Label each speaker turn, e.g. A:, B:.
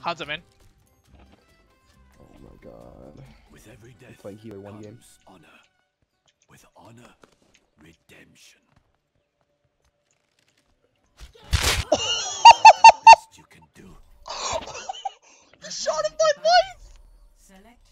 A: Huntsman.
B: Oh my god.
C: With every death, playing
B: healer one game.
C: Honor. With honor, redemption. Best you can do.
D: the shot of my life. Select.